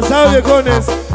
pasado viejones.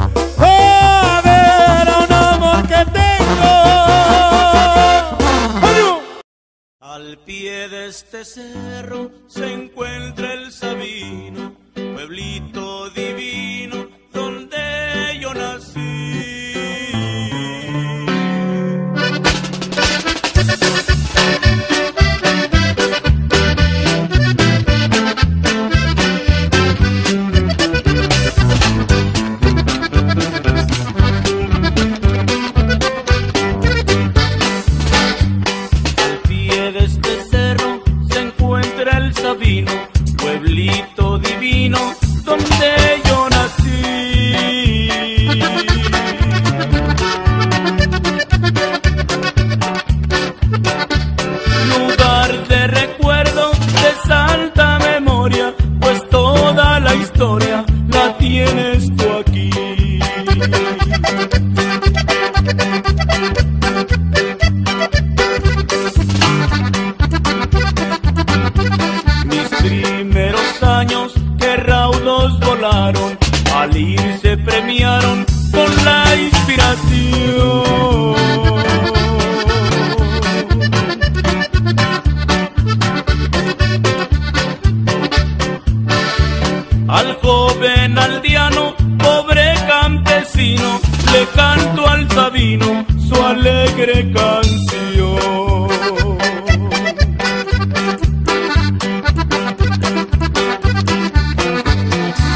al joven aldeano, pobre campesino, le canto al sabino su alegre canción.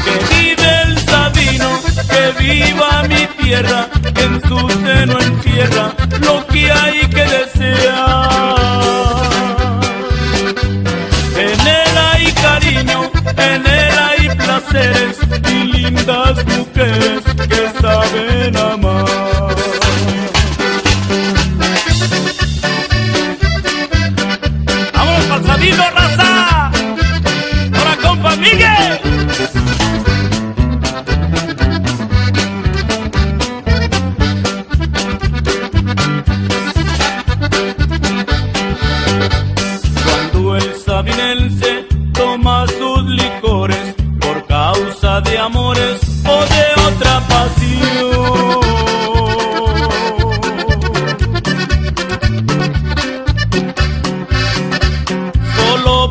Que vive el sabino, que viva mi tierra, que en su seno encierra lo que hay seres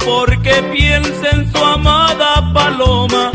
porque piensa en su amada paloma.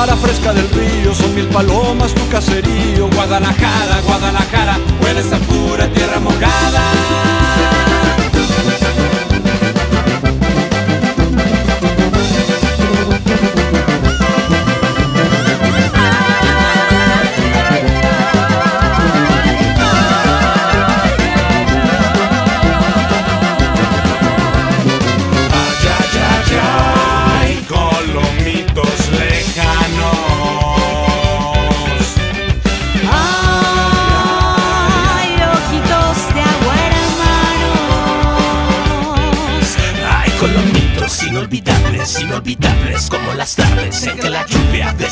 cara fresca del río, son mil palomas tu caserío, Guadalajara, Guadalajara, hueles a pura tierra mojada.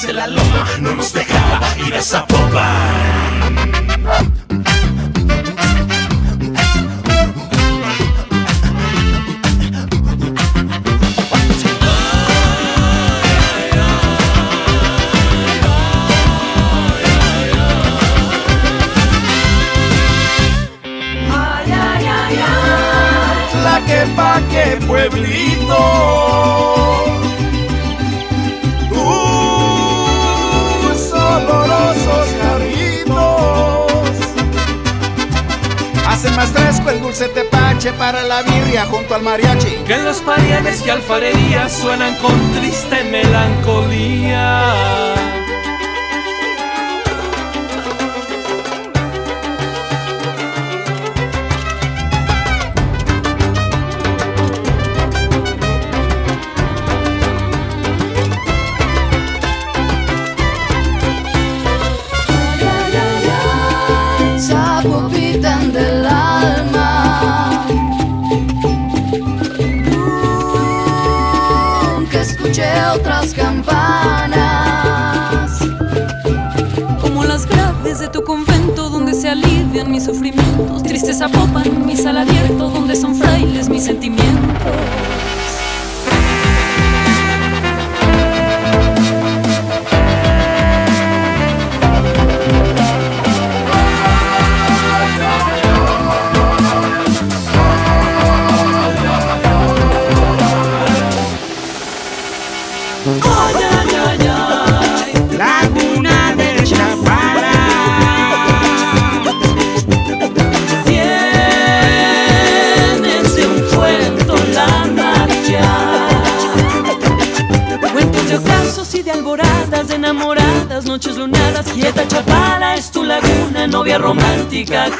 desde la loma no nos dejaba ir a Zapopan. Ay, ay, ay, la que pa' que pueblito más fresco, el dulce tepache para la birria junto al mariachi. Que en los pariales y alfarerías suenan con triste melancolía. sufrimientos, tristes apopan mis aladíes.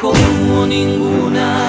como ninguna.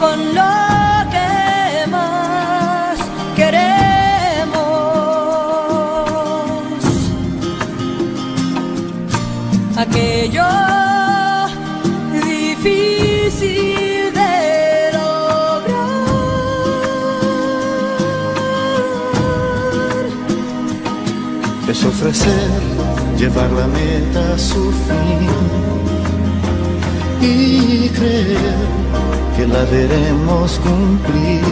Con lo que más queremos. Aquello difícil de lograr. Es ofrecer, llevar la meta a su fin y creer que la veremos cumplir.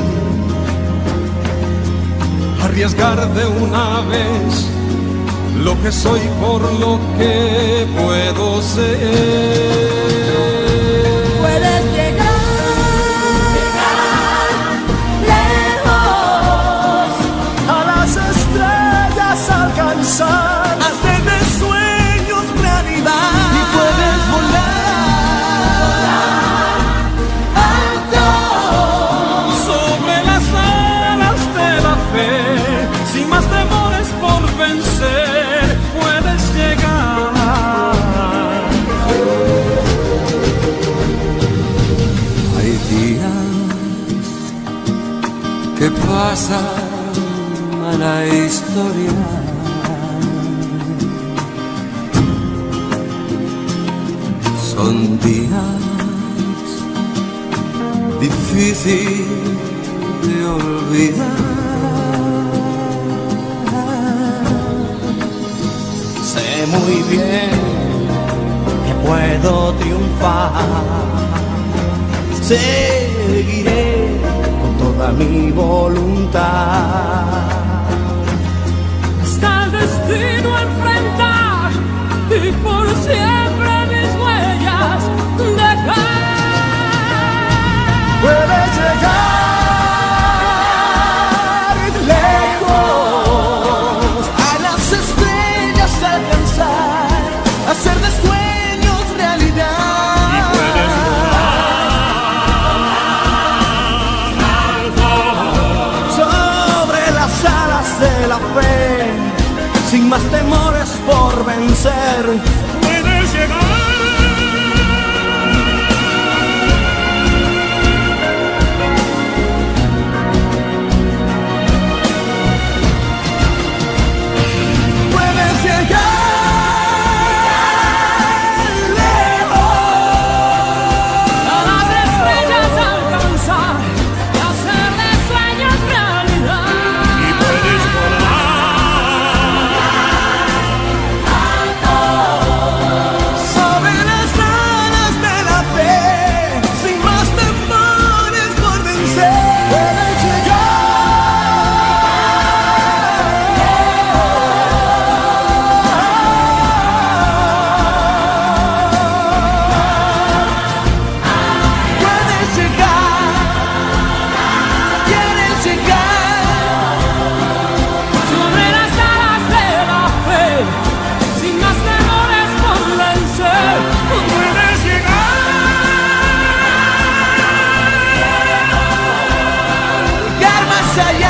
arriesgar de una vez lo que soy por lo que puedo ser. Que pasan a la historia. Son días difícil de olvidar. Sé muy bien que puedo triunfar. Seguiré toda mi voluntad. Está el destino a enfrentar y por siempre mis huellas dejar. Puedes llegar sin más temores por vencer. Say allá.